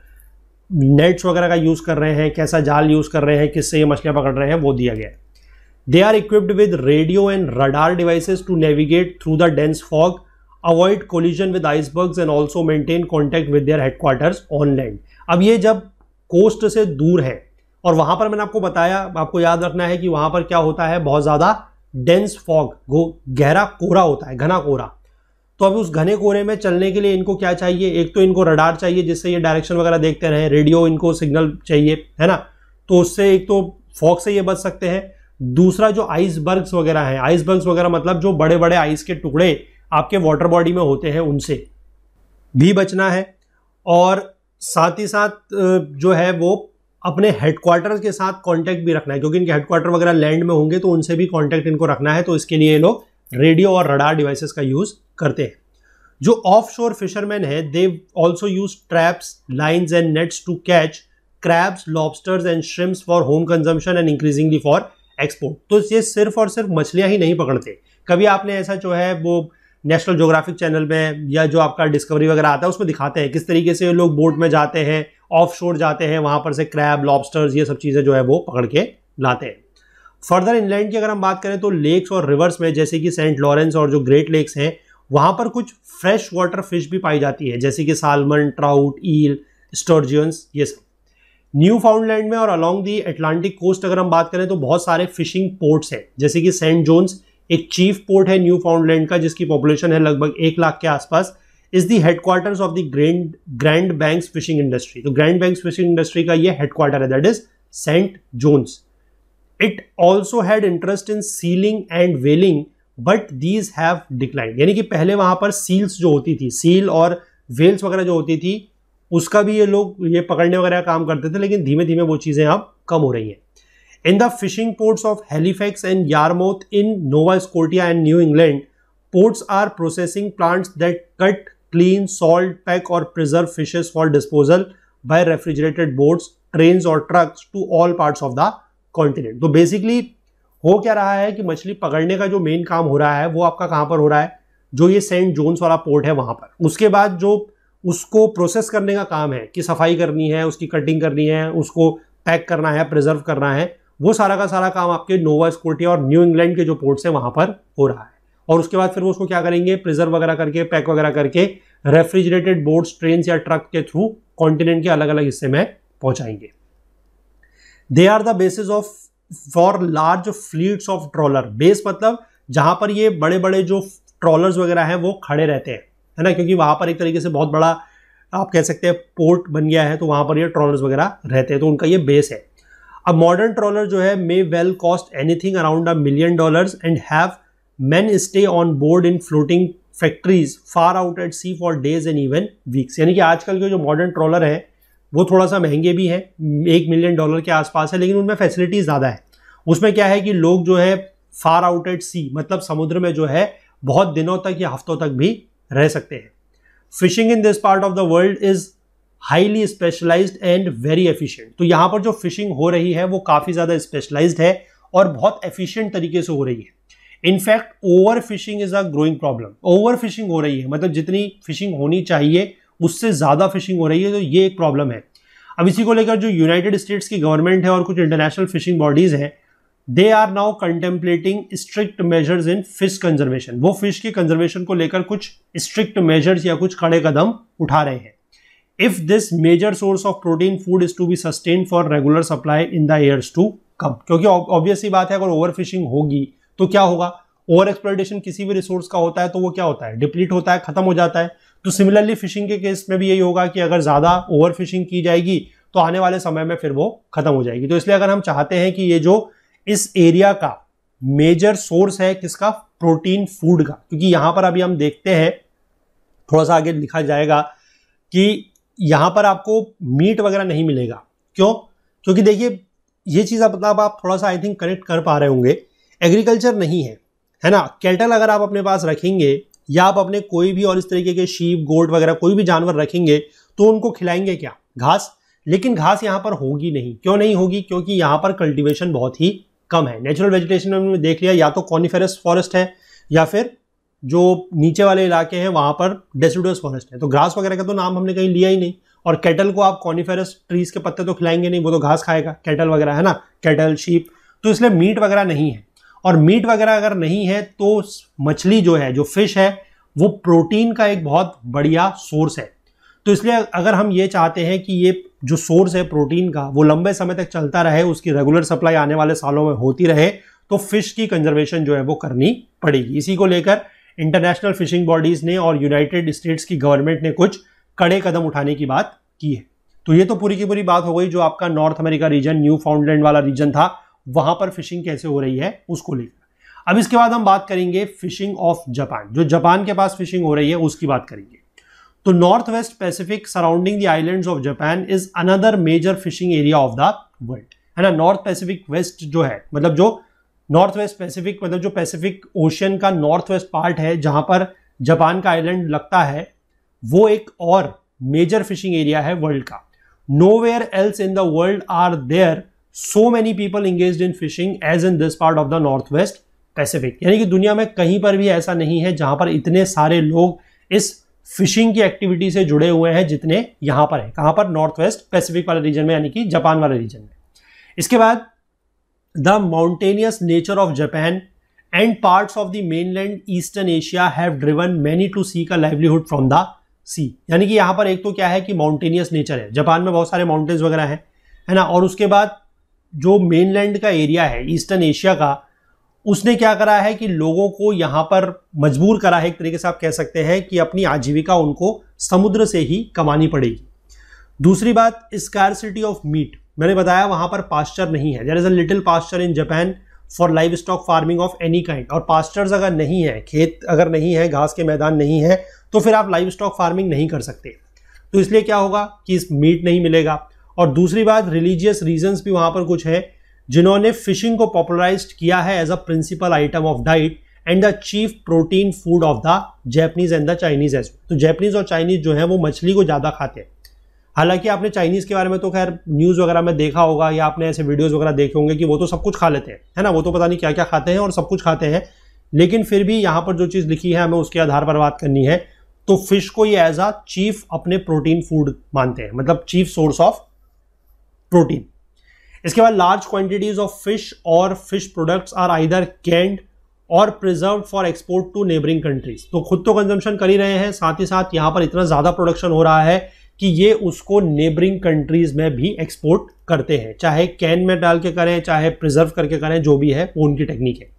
नेट्स वगैरह का यूज़ कर रहे हैं, कैसा जाल यूज़ कर रहे हैं, किससे ये मछलियाँ पकड़ रहे हैं, वो दिया गया है। They are equipped with radio and radar devices to navigate through the dense fog avoid collision with icebergs and also maintain contact with their headquarters on land अब ये जब कोस्ट से दूर है, और वहाँ पर मैंने आपको बताया, आपको याद रखना है कि वहाँ पर क्या होता है, बहुत ज़्यादा डेंस फॉग गहरा कोहरा होता है, घना कोरा तो अभी उस घने कोने में चलने के लिए इनको क्या चाहिए? एक तो इनको रडार चाहिए, जिससे ये डायरेक्शन वगैरह देखते रहे रेडियो इनको सिग्नल चाहिए, है ना? तो उससे एक तो फॉग से ये बच सकते हैं। दूसरा जो आइसबर्ग्स वगैरह हैं आइसबर्ग्स वगैरह मतलब जो बड़े बड़े आइस के टुकड़े आपके वाटर बॉडी में होते हैं उनसे भी बचना है। और साथ ही साथ जो है वो अपने हेडक्वार्टर के साथ कांटेक्ट भी रखना है, क्योंकि इनके हेडक्वार्टर वगैरह लैंड में होंगे तो उनसे भी कांटेक्ट इनको रखना है तो इसके लिए ये लोग रेडियो और रडार डिवाइसेस का यूज़ करते हैं। जो ऑफ़ शोर फिशरमैन है they also use traps lines and nets to catch crabs lobsters and shrimps for home consumption and increasingly for export तो ये सिर्फ़ और सिर्फ़ मछलियाँ ही नहीं पकड़ते। कभी आपने ऐसा जो है, वो नेशनल जोग्राफिक चैनल में या जो आपका डिस्कवरी वगैरह आता है, उसमें दिखाते हैं किस तरीके से लोग बोट में जाते हैं ऑफ़ शोर जाते हैं, वहाँ पर से क्रैब लॉबस्टर्स ये सब चीज़ें जो है, वो पकड़ के लाते हैं। फर्दर इंलैंड की अगर हम बात करें तो लेक्स और रिवर्स में, जैसे कि सेंट लॉरेंस और जो ग्रेट लेक्स हैं वहाँ पर कुछ फ्रेश वाटर फ़िश भी पाई जाती है, जैसे कि सालमन ट्राउट ईल स्टोर्जियंस ये सब। न्यू फाउंडलैंड में और अलॉन्ग दी एटलांटिक कोस्ट अगर हम बात करें तो बहुत सारे फिशिंग पोर्ट्स हैं, जैसे कि सेंट जोन्स एक चीफ पोर्ट है न्यू फाउंडलैंड का, जिसकी पॉपुलेशन है लगभग एक लाख के आसपास is the headquarters of the Grand Grand Banks fishing industry तो ग्रैंड बैंक्स फिशिंग इंडस्ट्री का ये हेडक्वार्टर है that is Saint John's it also had interest in sealing and whaling but these have decline यानी कि पहले वहाँ पर seals जो होती थी सील और वेल्स वगैरह जो होती थी, उसका भी ये लोग ये पकड़ने वगैरह काम करते थे, लेकिन धीमे धीमे वो चीज़ें अब कम हो रही हैं। In the fishing ports of Halifax and Yarmouth in Nova Scotia and New England ports are processing plants that cut clean salt pack और preserve fishes for disposal by refrigerated boats train और trucks to all parts of the continent तो basically हो क्या रहा है कि मछली पकड़ने का जो मेन काम हो रहा है, वो आपका कहाँ पर हो रहा है? जो ये सेंट जोन्स वाला पोर्ट है वहाँ पर। उसके बाद जो उसको प्रोसेस करने का काम है कि सफ़ाई करनी है, उसकी कटिंग करनी है, उसको पैक करना है प्रिजर्व करना है, वो सारा का सारा काम आपके नोवा स्कोटिया और न्यू इंग्लैंड के जो पोर्ट्स हैं वहाँ पर हो रहा है। और उसके बाद फिर वो उसको क्या करेंगे? प्रिजर्व वगैरह करके पैक वगैरह करके रेफ्रिजरेटेड बोट्स ट्रेन या ट्रक के थ्रू कॉन्टिनेंट के अलग अलग हिस्से में पहुंचाएँगे। They are the basis of for large fleets of trawler base मतलब जहाँ पर ये बड़े बड़े जो ट्रॉलर्स वगैरह हैं, वो खड़े रहते हैं, है ना? क्योंकि वहाँ पर एक तरीके से बहुत बड़ा, आप कह सकते हैं पोर्ट बन गया है तो वहाँ पर ये ट्रॉलर्स वगैरह रहते हैं तो उनका ये बेस है। अब मॉडर्न ट्रॉलर जो है may well cost anything around a million dollars and have man stay on board in floating factories far out at sea for days and even weeks यानी कि आजकल के जो मॉडर्न ट्रॉलर है वो थोड़ा सा महँगे भी हैं, एक मिलियन डॉलर के आसपास है, लेकिन उनमें फैसिलिटीज़ ज़्यादा है। उसमें क्या है कि लोग जो है फार आउट एट सी मतलब समुद्र में जो है बहुत दिनों तक या हफ्तों तक भी रह सकते हैं। Fishing in this part of the world is highly specialised and very efficient तो यहाँ पर जो फिशिंग हो रही है, वो काफ़ी ज़्यादा स्पेशलाइज्ड है और बहुत एफिशिएंट तरीके से हो रही है। In fact over fishing is a growing problem over fishing हो रही है मतलब जितनी फिशिंग होनी चाहिए उससे ज़्यादा फिशिंग हो रही है तो ये एक प्रॉब्लम है। अब इसी को लेकर जो यूनाइटेड स्टेट्स की गवर्नमेंट है और कुछ इंटरनेशनल फिशिंग बॉडीज़ हैं they are now contemplating strict measures in fish conservation वो फ़िश की कंजर्वेशन को लेकर कुछ स्ट्रिक्ट मेजर्स या कुछ खड़े कदम उठा रहे हैं। If this major source of protein food is to be sustain for regular supply in the years to come क्योंकि ऑब्वियस ही बात है, अगर ओवर फिशिंग होगी तो क्या होगा? ओवर एक्सप्लोटेशन किसी भी रिसोर्स का होता है तो वो क्या होता है? डिप्लीट होता है, खत्म हो जाता है। तो सिमिलरली फिशिंग के केस में भी यही होगा कि अगर ज़्यादा ओवर फिशिंग की जाएगी तो आने वाले समय में फिर वो खत्म हो जाएगी। तो इसलिए अगर हम चाहते हैं कि ये जो इस एरिया का मेजर सोर्स है, किसका? प्रोटीन फ़ूड का। क्योंकि यहाँ पर अभी हम देखते हैं, थोड़ा सा आगे लिखा जाएगा कि यहाँ पर आपको मीट वगैरह नहीं मिलेगा। क्यों? क्योंकि देखिए, ये चीज़ मतलब आप थोड़ा सा आई थिंक कनेक्ट कर पा रहे होंगे। एग्रीकल्चर नहीं है है ना? कैटल अगर आप अपने पास रखेंगे या आप अपने कोई भी और इस तरीके के शीप गोट वगैरह कोई भी जानवर रखेंगे तो उनको खिलाएँगे क्या? घास? लेकिन घास यहाँ पर होगी नहीं। क्यों नहीं होगी? क्योंकि यहाँ पर कल्टीवेशन बहुत ही कम है। नेचुरल वेजिटेशन में देख लिया, या तो कॉनिफेरस फॉरेस्ट है, या फिर जो नीचे वाले इलाके हैं, वहाँ पर डेसिडस फॉरेस्ट है। तो घास वगैरह का तो नाम हमने कहीं लिया ही नहीं। और कैटल को आप कॉनिफेरस ट्रीज के पत्ते तो खिलाएँगे नहीं, वो तो घास खाएगा। कैटल वगैरह, है ना? कैटल शीप तो इसलिए मीट वगैरह नहीं है। और मीट वगैरह अगर नहीं है तो मछली जो है, जो फ़िश है, वो प्रोटीन का एक बहुत बढ़िया सोर्स है। तो इसलिए अगर हम ये चाहते हैं कि ये जो सोर्स है प्रोटीन का, वो लंबे समय तक चलता रहे, उसकी रेगुलर सप्लाई आने वाले सालों में होती रहे तो फ़िश की कंजर्वेशन जो है वो करनी पड़ेगी। इसी को लेकर इंटरनेशनल फिशिंग बॉडीज ने और यूनाइटेड स्टेट्स की गवर्नमेंट ने कुछ कड़े कदम उठाने की बात की है। तो ये तो पूरी की पूरी बात हो गई, जो आपका North America region Newfoundland वाला रीजन था। वहाँ पर फिशिंग कैसे हो रही है, उसको लेकर। अब इसके बाद हम बात करेंगे फिशिंग ऑफ़ जापान। जो जापान के पास फिशिंग हो रही है, उसकी बात करेंगे। तो north west Pacific surrounding the islands of Japan is another major fishing area of the world. है ना? नॉर्थ पैसिफिक वेस्ट जो है मतलब जो नॉर्थ वेस्ट पैसिफिक मतलब जो पैसिफिक ओशियन का नॉर्थ वेस्ट पार्ट है, जहाँ पर जापान का आइलैंड लगता है, वो एक और मेजर फिशिंग एरिया है वर्ल्ड का। Nowhere else in the world are there so many people engage in fishing as in this part of the north west Pacific यानी कि दुनिया में कहीं पर भी ऐसा नहीं है जहाँ पर इतने सारे लोग इस फिशिंग की एक्टिविटी से जुड़े हुए हैं जितने यहाँ पर है। कहाँ पर? नॉर्थ वेस्ट पैसिफिक वाले रीजन में, यानी कि जापान वाले रीजन में। इसके बाद the mountainous nature of Japan and parts of the mainland eastern Asia have driven many to sea का लाइवलीहुड फ्रॉम द सी यानी कि यहाँ पर एक तो क्या है कि माउंटेनियस नेचर है। जापान में बहुत सारे माउंटेन्स वगैरह हैं, है ना? और उसके बाद जो मेनलैंड का एरिया है ईस्टर्न एशिया का, उसने क्या करा है कि लोगों को यहाँ पर मजबूर करा है। एक तरीके से आप कह सकते हैं कि अपनी आजीविका उनको समुद्र से ही कमानी पड़ेगी। दूसरी बात स्कारसिटी ऑफ़ मीट मैंने बताया वहाँ पर पास्चर नहीं है। There is a little pasture in Japan for livestock farming of any kind और पास्चर्स अगर नहीं है, खेत अगर नहीं है, घास के मैदान नहीं है तो फिर आप लाइव स्टॉक फ़ार्मिंग नहीं कर सकते। तो इसलिए क्या होगा कि इस मीट नहीं मिलेगा। और दूसरी बात रिलीजियस रीजंस भी वहाँ पर कुछ है, जिन्होंने फिशिंग को पॉपुलराइज किया है as a principal item of diet and the chief protein food of the Japanese and the Chinese as तो जैपनीज और चाइनीज़ जो है, वो मछली को ज़्यादा खाते हैं। हालाँकि आपने चाइनीज़ के बारे में तो खैर न्यूज़ वगैरह में देखा होगा या आपने ऐसे वीडियोज़ वगैरह देखे होंगे कि वो तो सब कुछ खा लेते हैं, है ना? वो तो पता नहीं क्या क्या खाते हैं और सब कुछ खाते हैं। लेकिन फिर भी यहाँ पर जो चीज़ लिखी है, हमें उसके आधार पर बात करनी है। तो फ़िश को ये एज अ चीफ अपने प्रोटीन फ़ूड मानते हैं मतलब चीफ सोर्स ऑफ़ प्रोटीन। इसके बाद लार्ज क्वांटिटीज ऑफ़ फ़िश और fish products are either canned और preserve for export to neighbouring countries तो खुद तो कंजम्पशन कर ही रहे हैं, साथ ही साथ यहाँ पर इतना ज़्यादा प्रोडक्शन हो रहा है कि ये उसको नेबरिंग कंट्रीज़ में भी एक्सपोर्ट करते हैं। चाहे कैन में डाल के करें, चाहे प्रिजर्व करके करें, जो भी है, वो उनकी टेक्निक है।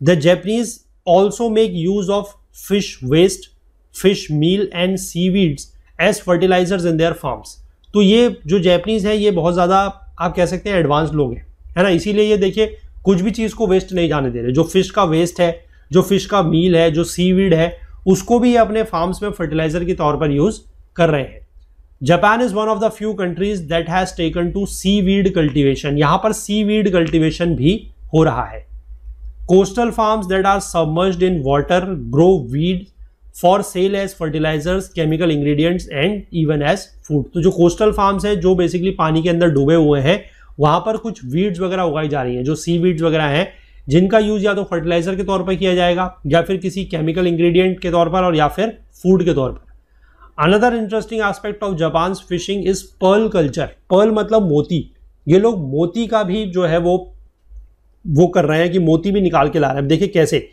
The Japanese also make use of fish waste fish meal and seaweeds as fertilisers in their farms तो ये जो जैपनीज है, ये बहुत ज़्यादा, आप कह सकते हैं एडवांस लोग हैं, है ना? इसीलिए ये देखिए, कुछ भी चीज़ को वेस्ट नहीं जाने दे रहे। जो फ़िश का वेस्ट है, जो फ़िश का मील है, जो सीवीड है, उसको भी ये अपने फार्म्स में फर्टिलाइज़र के तौर पर यूज़ कर रहे हैं। Japan is one of the few countries that has taken to seaweed cultivation यहाँ पर सी वीड कल्टिवेशन भी हो रहा है। Coastal farms that are submerged in water grow weed for sale as fertilisers chemical ingredients and even as food तो जो coastal farms है, जो बेसिकली पानी के अंदर डूबे हुए हैं, वहाँ पर कुछ वीड्स वगैरह उगाई जा रही हैं, जो सी वीड्स वगैरह हैं, जिनका यूज़ या तो फर्टिलाइज़र के तौर पर किया जाएगा, या फिर किसी केमिकल इंग्रेडिएंट के तौर पर और या फिर फ़ूड के तौर पर। Another interesting aspect of Japan fishing is pearl culture pearl मतलब मोती। ये लोग मोती का भी जो है वो वो कर रहे हैं कि मोती भी निकाल के ला रहे हैं। देखिए कैसे।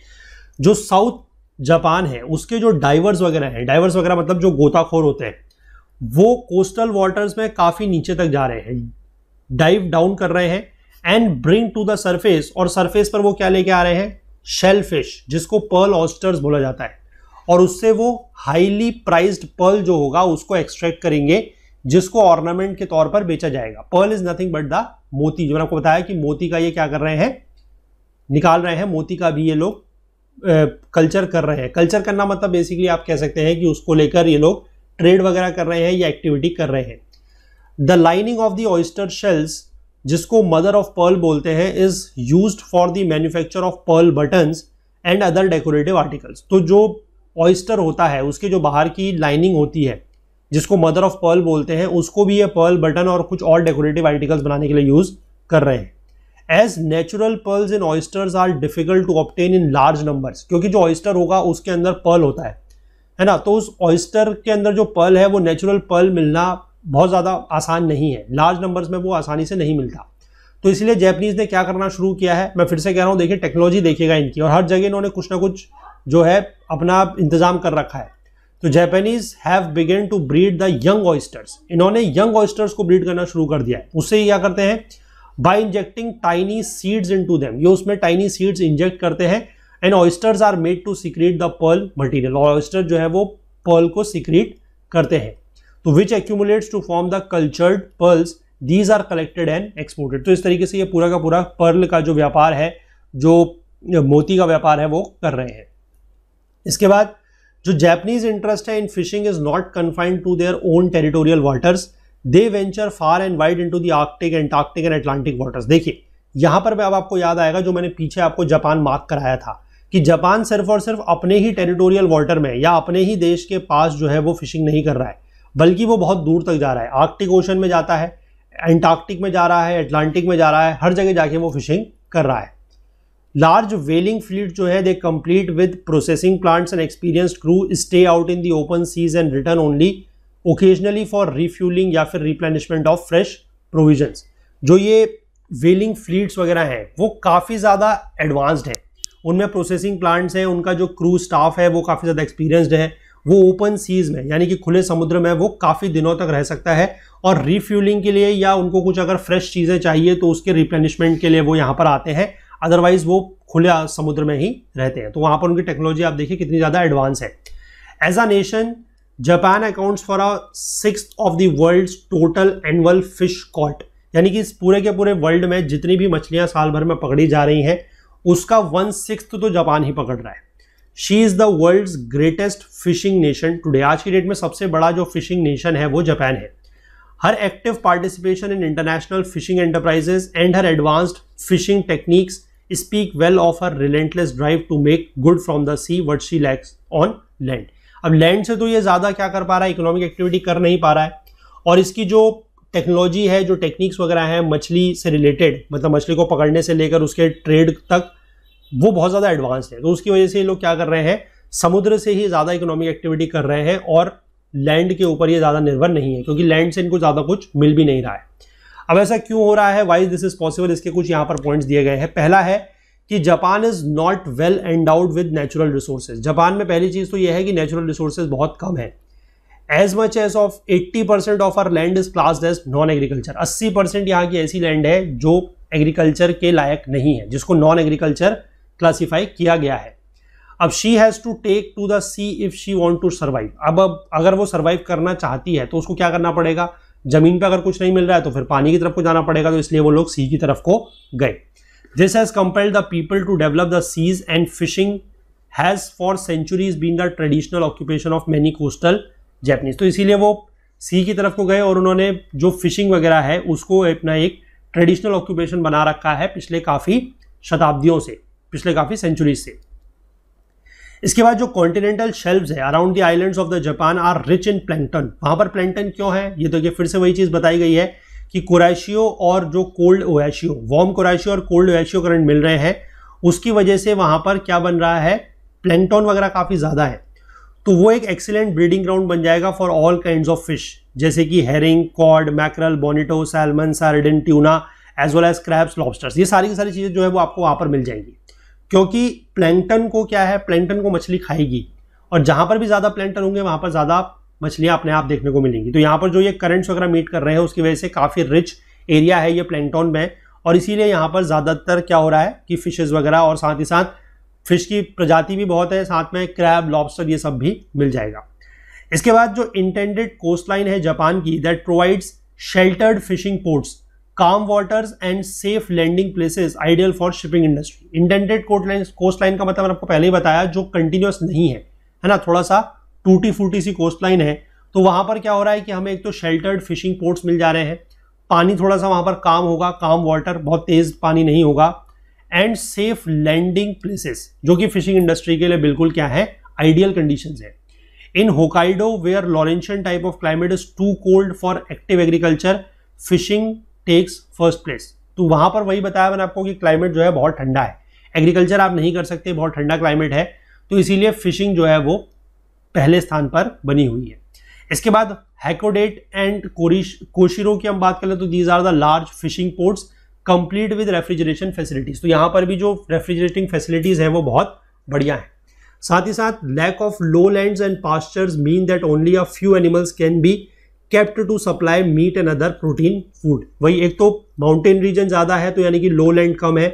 जो साउथ जापान है, उसके जो डाइवर्स वगैरह हैं, डाइवर्स वगैरह मतलब जो गोताखोर होते हैं, वो कोस्टल वाटर्स में काफ़ी नीचे तक जा रहे हैं, डाइव डाउन कर रहे हैं and bring to the surface और सरफेस पर वो क्या लेके आ रहे हैं? शेल फ़िश जिसको पर्ल ऑस्टर्स बोला जाता है, और उससे वो हाईली प्राइज्ड पर्ल जो होगा, उसको एक्सट्रैक्ट करेंगे, जिसको ऑर्नामेंट के तौर पर बेचा जाएगा। Pearl is nothing but the मोती, जो मैंने आपको बताया कि मोती का ये क्या कर रहे हैं, निकाल रहे हैं, मोती का भी ये लोग कल्चर कर रहे हैं। कल्चर करना मतलब बेसिकली आप कह सकते हैं कि उसको लेकर ये लोग ट्रेड वगैरह कर रहे हैं या एक्टिविटी कर रहे हैं। The lining of the oyster shells जिसको मदर ऑफ़ पर्ल बोलते हैं is use for the manufacture of pearl buttons and other decorative articles तो जो ऑयस्टर होता है, उसके जो बाहर की लाइनिंग होती है, जिसको मदर ऑफ़ पर्ल बोलते हैं, उसको भी ये पर्ल बटन और कुछ और डेकोरेटिव आर्टिकल्स बनाने के लिए यूज़ कर रहे हैं। As natural pearls in oysters are difficult to obtain in large numbers क्योंकि जो ऑयस्टर होगा, उसके अंदर पर्ल होता है। है ना? तो उस ऑयस्टर के अंदर जो पर्ल है, वो नेचुरल पर्ल मिलना बहुत ज़्यादा आसान नहीं है। लार्ज नंबर्स में वो आसानी से नहीं मिलता। तो इसलिए जैपनीज ने क्या करना शुरू किया है? मैं फिर से कह रहा हूँ, देखिए टेक्नोलॉजी देखिएगा इनकी। और हर जगह इन्होंने कुछ ना कुछ जो है, अपना इंतज़ाम कर रखा है। तो Japanese have began to breed the young oysters इन्होंने यंग ऑयस्टर्स को ब्रीड करना शुरू कर दिया है। उससे ही क्या करते हैं? By injecting tiny seeds into them ये उसमें टाइनी सीड्स इंजेक्ट करते हैं and oysters are made to secrete the pearl material oyster जो है वो पर्ल को सिक्रीट करते हैं। तो which accumulates to form the cultured pearls these are collected and exported तो इस तरीके से ये पूरा का पूरा पर्ल का जो व्यापार है, जो मोती का व्यापार है वो कर रहे हैं। इसके बाद जो जैपनीज इंटरेस्ट है in fishing is not confined to their own territorial waters they venture far and wide into the Arctic, Antarctic and Atlantic waters. देखिए, यहाँ पर अब आपको याद आएगा जो मैंने पीछे आपको जापान मार्क कराया था कि जापान सिर्फ़ और सिर्फ़ अपने ही टेरिटोरियल वाटर में या अपने ही देश के पास जो है वो फिशिंग नहीं कर रहा है, बल्कि वो बहुत दूर तक जा रहा है। आर्कटिक ओशन में जाता है, एंटार्कटिक में जा रहा है एटलांटिक में जा रहा है, हर जगह जाके वो फिशिंग कर रहा है। लार्ज वेलिंग फ्लीट जो है they complete with processing plants and experienced crew stay out in the open seas and return only occasionally for refuelling या फिर रिप्लेनिशमेंट ऑफ़ फ्रेश प्रोविजंस जो ये वेलिंग फ्लीट्स वगैरह हैं, वो काफ़ी ज़्यादा एडवांस्ड हैं. उनमें प्रोसेसिंग प्लांट्स हैं, उनका जो क्रू स्टाफ है, वो काफ़ी ज़्यादा एक्सपीरियंसड है. वो ओपन सीज में, यानी कि खुले समुद्र में, वो काफ़ी दिनों तक रह सकता है और रिफ्यूलिंग के लिए या उनको कुछ अगर फ्रेश चीज़ें चाहिए तो उसके रिप्लेनिशमेंट के लिए वो यहाँ पर आते हैं. अदरवाइज़ वो खुले समुद्र में ही रहते हैं. तो वहाँ पर उनकी टेक्नोलॉजी आप देखिए कितनी ज़्यादा एडवांस है. As a nation Japan accounts for a six of the world total annual fish caught यानी कि इस पूरे के पूरे वर्ल्ड में जितनी भी मछलियाँ साल भर में पकड़ी जा रही हैं, उसका वन सिक्स तो जापान ही पकड़ रहा है। She is the world greatest fishing nation today आज की डेट में सबसे बड़ा जो फिशिंग नेशन है, वो जापान है। Her active participation in international fishing enterprises and her advanced fishing techniques speak well of her relentless drive to make good from the sea what she lacks on land अब land से तो ये ज़्यादा क्या कर पा रहा है? इकोनॉमिक एक्टिविटी कर नहीं पा रहा है। और इसकी जो टेक्नोलॉजी है, जो टेक्निक्स वगैरह हैं, मछली से रिलेटेड मतलब मछली को पकड़ने से लेकर उसके ट्रेड तक, वो बहुत ज़्यादा एडवांस है। तो उसकी वजह से ये लोग क्या कर रहे हैं? समुद्र से ही ज़्यादा इकोनॉमिक एक्टिविटी कर रहे हैं और लैंड के ऊपर ये ज़्यादा निर्भर नहीं है, क्योंकि लैंड से इनको ज़्यादा कुछ मिल भी नहीं रहा है। अब ऐसा क्यों हो रहा है? वाइज दिस इज़ पॉसिबल इसके कुछ यहाँ पर पॉइंट्स दिए गए हैं। पहला है कि Japan is not well endowed with natural resources Japan में पहली चीज़ तो यह है कि नेचुरल रिसोर्सेज बहुत कम है। As much as of 80 percent of our land is class as non agriculture 80 percent यहाँ की ऐसी लैंड है जो एग्रीकल्चर के लायक नहीं है, जिसको नॉन एग्रीकल्चर क्लासीफाई किया गया है। अब she has to take to the sea if she want to survive अब अब अगर वो सर्वाइव करना चाहती है तो उसको क्या करना पड़ेगा? ज़मीन पर अगर कुछ नहीं मिल रहा है तो फिर पानी की तरफ़ को जाना पड़ेगा तो इसलिए वो लोग सी की तरफ़ को गए। This has compelled the people to develop the seas and fishing has for centuries been the traditional occupation of many coastal Japanese तो इसीलिए वो सी की तरफ़ को गए और उन्होंने जो फिशिंग वगैरह है, उसको अपना एक ट्रेडिशनल ऑक्यूपेशन बना रखा है पिछले काफ़ी शताब्दियों से, पिछले काफ़ी सेंचुरीज से। इसके बाद जो कॉन्टिनेंटल शेल्व्स है around the islands of the Japan are rich in plankton वहाँ पर प्लैंकटन क्यों है? ये तो ये फिर से वही चीज़ बताई गई है कि कोराशियो और जो कोल्ड ओएशियो वार्म कोराशियो और कोल्ड ओएशियो करंट मिल रहे हैं, उसकी वजह से वहाँ पर क्या बन रहा है? प्लैंकटन वगैरह काफ़ी ज़्यादा है। तो वो एक एक्सीलेंट ब्रीडिंग ग्राउंड बन जाएगा for all kind of fish जैसे कि herring cod mackerel bonito salmon sardine tuna as well as crabs lobsters ये सारी की सारी चीज़ें जो है वो आपको वहाँ पर मिल जाएँगी। क्योंकि प्लैंकटन को क्या है? प्लैंकटन को मछली खाएगी। और जहाँ पर भी ज़्यादा प्लैंकटन होंगे, वहाँ पर ज़्यादा मछलियाँ अपने आप देखने को मिलेंगी। तो यहाँ पर जो ये करंट्स वगैरह मीट कर रहे हैं, उसकी वजह से काफ़ी रिच एरिया है ये प्लैंकटन में। और इसीलिए यहाँ पर ज़्यादातर क्या हो रहा है कि फिशेज वगैरह और साथ ही साथ फ़िश की प्रजाति भी बहुत है, साथ में क्रैब लॉबस्टर ये सब भी मिल जाएगा। इसके बाद जो इंटेंडेड कोस्ट लाइन है जापान की that provides sheltered fishing ports calm waters and safe landing places ideal for shipping industry indented coastline का मतलब मैंने आपको पहले ही बताया, जो कंटिन्यूस नहीं है है ना, थोड़ा सा टूटी फूटी सी कोस्ट लाइन है तो वहाँ पर क्या हो रहा है कि हमें एक तो शेल्टर्ड फिशिंग पोर्ट्स मिल जा रहे हैं। पानी थोड़ा सा वहाँ पर काम होगा काम वाटर बहुत तेज पानी नहीं होगा। एंड सेफ़ लैंडिंग प्लेसेस जो कि फिशिंग इंडस्ट्री के लिए बिल्कुल क्या है आइडियल कंडीशन है। In Hokkaido where Laurentian type of climate is too cold for active agriculture fishing takes first place तो वहाँ पर वही बताया मैंने आपको कि क्लाइमेट जो है बहुत ठंडा है। एग्रीकल्चर आप नहीं कर सकते, बहुत ठंडा क्लाइमेट है। तो इसीलिए फिशिंग जो है वो पहले स्थान पर बनी हुई है। इसके बाद हैकोडेट एंड कोरिश कोशिरो की हम बात करें तो these are the large fishing ports complete with refrigeration facilities तो यहाँ पर भी जो रेफ्रिजरेटिंग फैसिलिटीज़ है वो बहुत बढ़िया है। साथ ही साथ lack of lowland and pastures mean that only a few animals can be kept to supply meat and other protein food वही एक तो माउंटेन रीजन ज़्यादा है तो यानी कि लो लैंड कम है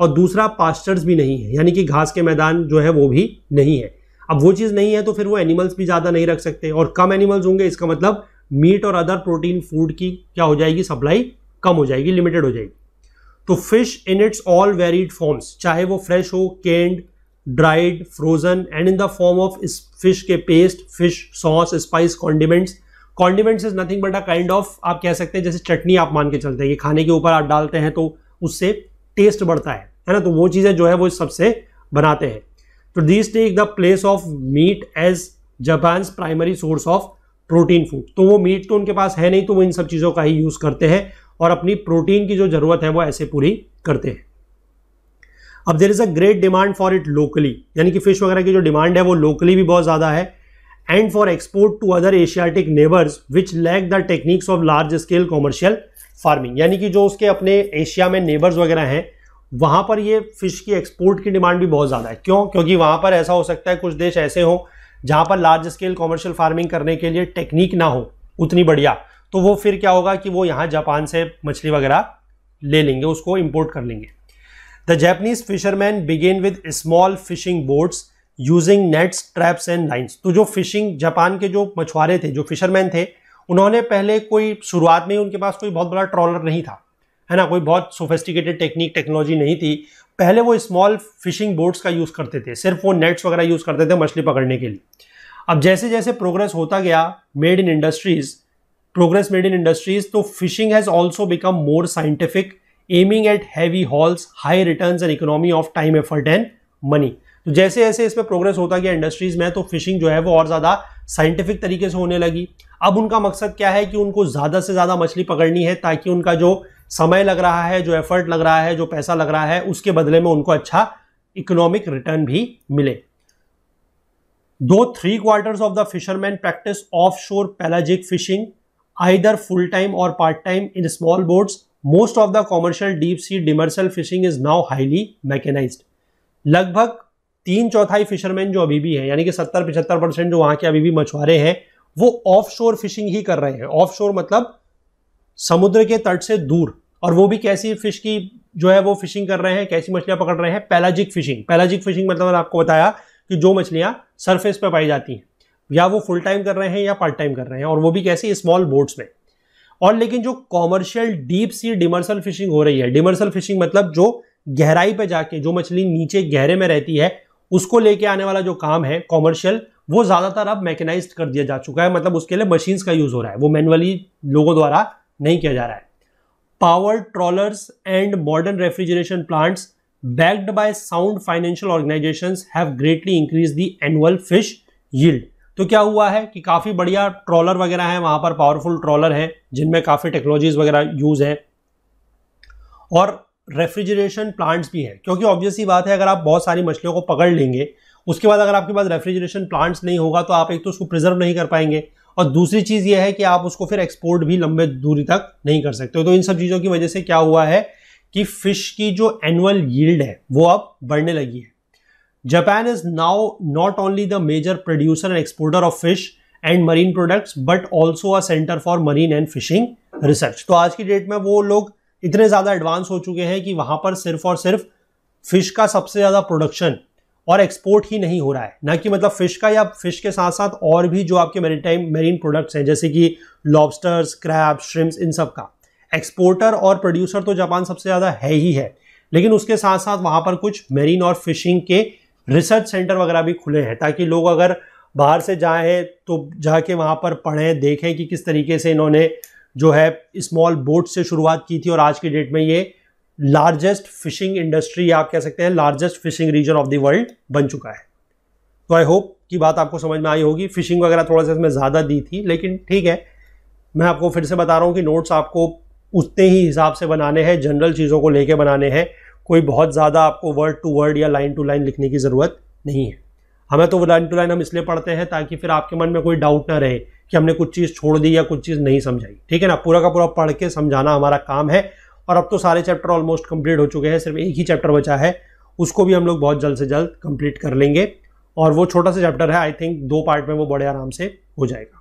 और दूसरा पास्चर्स भी नहीं है। यानी कि घास के मैदान जो है वो भी नहीं है। अब वो चीज़ नहीं है तो फिर वो एनिमल्स भी ज़्यादा नहीं रख सकते। और कम एनिमल्स होंगे, इसका मतलब मीट और अदर प्रोटीन फ़ूड की क्या हो जाएगी? सप्लाई कम हो जाएगी लिमिटेड हो जाएगी। तो fish in its all varied forms चाहे वो फ्रेश हो canned dried frozen and in the form of इस फ़िश के paste fish sauce spice condiments condiments is nothing but a kind of आप कह सकते हैं, जैसे चटनी आप मान के चलते हैं कि खाने के ऊपर आप डालते हैं तो उससे टेस्ट बढ़ता है है ना? तो वो चीज़ें जो है वो सबसे बनाते हैं। तो these take the place of meat as Japan primary source of protein food तो वो मीट तो उनके पास है नहीं तो वो इन सब चीज़ों का ही यूज़ करते हैं और अपनी प्रोटीन की जो ज़रूरत है वो ऐसे पूरी करते हैं। अब there is a great demand for it locally यानी कि फ़िश वगैरह की जो डिमांड है वो लोकली भी बहुत ज़्यादा है and for export to other Asiatic neighbours which lack the techniques of large scale commercial farming यानी कि जो उसके अपने एशिया में नेबर्स वगैरह हैं वहाँ पर ये फ़िश की एक्सपोर्ट की डिमांड भी बहुत ज़्यादा है। क्यों? क्योंकि वहाँ पर ऐसा हो सकता है कुछ देश ऐसे हों जहाँ पर लार्ज स्केल कॉमर्शियल फ़ार्मिंग करने के लिए टेक्निक ना हो, उतनी बढ़िया। तो वो फिर क्या होगा कि वो यहाँ जापान से मछली वगैरह ले लेंगे, उसको इम्पोर्ट कर लेंगे। The Japanese fishermen began with small fishing boats using nets traps and lines तो जो फिशिंग जापान के जो मछुआरे थे, जो फिशरमैन थे, उन्होंने पहले कोई शुरुआत में उनके पास कोई बहुत बड़ा ट्रॉलर नहीं था। है ना, कोई बहुत सोफेस्टिकेटेड टेक्निक टेक्नोलॉजी नहीं थी। पहले वो स्मॉल फिशिंग बोट्स का यूज़ करते थे, सिर्फ़ वो नेट्स वगैरह यूज़ करते थे मछली पकड़ने के लिए। अब जैसे जैसे प्रोग्रेस होता गया made in industries progress made in industries तो fishing has also become more scientific aiming at heavy hauls high return and economy of time effort and money तो जैसे जैसे इसमें प्रोग्रेस होता गया इंडस्ट्रीज़ में तो फिशिंग जो है वो और ज़्यादा साइंटिफिक तरीके से होने लगी। अब उनका मकसद क्या है कि उनको ज़्यादा से ज़्यादा मछली पकड़नी है, ताकि उनका जो समय लग रहा है, जो एफर्ट लग रहा है, जो पैसा लग रहा है, उसके बदले में उनको अच्छा इकोनॉमिक रिटर्न भी मिले। दो three quarters of the fishermen practice of shore pelagic fishing either full time और part time in small boats. Most of the commercial deep sea demersal fishing is now highly mechanize लगभग तीन चौथाई fisherman जो अभी भी हैं, यानी कि सत्तर, पिछहत्तर परसेंट जो वहाँ के अभी भी मछुआरे हैं, वो ऑफ़ शोर फिशिंग ही कर रहे हैं। ऑफ़ शोर मतलब समुद्र के तट से दूर। और वो भी कैसी फ़िश की जो है वो फिशिंग कर रहे हैं, कैसी मछलियाँ पकड़ रहे हैं, पैलाजिक फिशिंग। पैलाजिक फिशिंग मतलब मैंने आपको बताया कि जो मछलियाँ सरफेस पर पाई जाती हैं, या वो फुल टाइम कर रहे हैं या पार्ट टाइम कर रहे हैं, और वो भी कैसी स्मॉल बोट्स में। और लेकिन जो commercial deep sea demersal fishing हो रही है डिमर्सल फिशिंग मतलब जो गहराई पे जाके, जो मछली नीचे गहरे में रहती है, उसको लेके आने वाला जो काम है कॉमर्शियल वो ज़्यादातर अब मैकेनाइज कर दिया जा चुका है मतलब उसके लिए मशीन्स का यूज़ हो रहा है, वो मैनुअली लोगों द्वारा नहीं किया जा रहा है। Power trawlers and modern refrigeration plants backed by sound financial organizations have greatly increased the annual fish yield. तो क्या हुआ है कि काफ़ी बढ़िया ट्रॉलर वगैरह है, वहाँ पर पावरफुल ट्रॉलर है, जिनमें काफ़ी टेक्नोलॉजीज़ वगैरह यूज़ है। और रेफ्रिजरेशन प्लांट्स भी हैं, क्योंकि ऑब्वियसली बात है, अगर आप बहुत सारी मछलियों को पकड़ लेंगे, उसके बाद अगर आपके पास रेफ्रिजरेशन प्लांट्स नहीं होगा तो आप एक तो उसको प्रिजर्व नहीं कर पाएँगे। और दूसरी चीज़ यह है कि आप उसको फिर एक्सपोर्ट भी लंबे दूरी तक नहीं कर सकते तो इन सब चीज़ों की वजह से क्या हुआ है कि फ़िश की जो एनुअल यील्ड है, वो अब बढ़ने लगी है। Japan is now not only the major producer and exporter of fish and marine products but also a centre for marine and fishing research तो आज की डेट में वो लोग इतने ज़्यादा एडवांस हो चुके हैं कि वहाँ पर सिर्फ़ और सिर्फ़ फ़िश का सबसे ज़्यादा प्रोडक्शन और एक्सपोर्ट ही नहीं हो रहा है। ना कि मतलब फ़िश का या फ़िश के साथ साथ और भी जो आपके मेरीटाइम मेरीन प्रोडक्ट्स हैं, जैसे कि लॉबस्टर्स क्रैब श्रिम्स इन सब का। एक्सपोर्टर और प्रोड्यूसर तो जापान सबसे ज़्यादा है ही है। लेकिन उसके साथ साथ वहाँ पर कुछ मेरीन और फिशिंग के रिसर्च सेंटर वगैरह भी खुले हैं, ताकि लोग अगर बाहर से जाएँ तो जाके वहाँ पर पढ़ें, देखें कि किस तरीके से इन्होंने जो है स्मॉल बोट से शुरुआत की थी और आज की डेट में ये लार्जेस्ट फिशिंग इंडस्ट्री आप कह सकते हैं largest fishing region of the world बन चुका है। तो आई होप की बात आपको समझ में आई होगी। फिशिंग वगैरह थोड़ा सा इसमें ज़्यादा दी थी, लेकिन ठीक है। मैं आपको फिर से बता रहा हूँ कि नोट्स आपको उतने ही हिसाब से बनाने हैं जनरल चीज़ों को लेके बनाने हैं। कोई बहुत ज़्यादा आपको वर्ड टू वर्ड या लाइन टू लाइन लिखने की ज़रूरत नहीं है। हमें तो लाइन टू लाइन हम इसलिए पढ़ते हैं ताकि फिर आपके मन में कोई डाउट ना रहे कि हमने कुछ चीज़ छोड़ दी या कुछ चीज़ नहीं समझाई। ठीक है ना? पूरा का पूरा पढ़ के समझाना हमारा काम है। और अब तो सारे चैप्टर ऑलमोस्ट कंप्लीट हो चुके हैं, सिर्फ़ एक ही चैप्टर बचा है, उसको भी हम लोग बहुत जल्द से जल्द कंप्लीट कर लेंगे। और वो छोटा सा चैप्टर है आई थिंक दो पार्ट में वो बड़े आराम से हो जाएगा।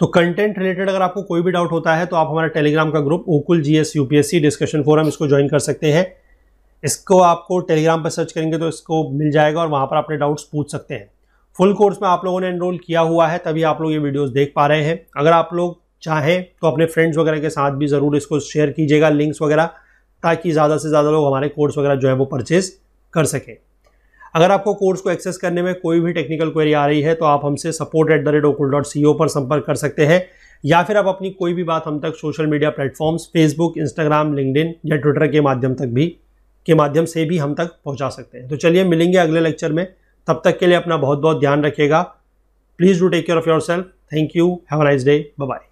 तो कंटेंट रिलेटेड अगर आपको कोई भी डाउट होता है तो आप हमारा टेलीग्राम का group Okul G S UPSC discussion forum इसको ज्वाइन कर सकते हैं। इसको आपको टेलीग्राम पर सर्च करेंगे तो इसको मिल जाएगा और वहाँ पर अपने डाउट्स पूछ सकते हैं। फुल कोर्स में आप लोगों ने एनरोल किया हुआ है, तभी आप लोग ये वीडियोस देख पा रहे हैं। अगर आप लोग चाहें तो अपने फ्रेंड्स वगैरह के साथ भी ज़रूर इसको शेयर कीजिएगा लिंक्स वगैरह, ताकि ज़्यादा से ज़्यादा लोग हमारे कोर्स वगैरह जो है वो परचेज कर सकें। अगर आपको कोर्स को एक्सेस करने में कोई भी टेक्निकल क्वेरी आ रही है तो आप हमसे support at the rate Okul dot C O पर संपर्क कर सकते हैं, या फिर आप अपनी कोई भी बात हम तक social media platforms Facebook Instagram LinkedIn या ट्विटर के माध्यम तक भी, के माध्यम से भी हम तक पहुँचा सकते हैं। तो चलिए मिलेंगे अगले लेक्चर में। तब तक के लिए अपना बहुत बहुत ध्यान रखिएगा। Please do take care of yourself thank you have a nice day bye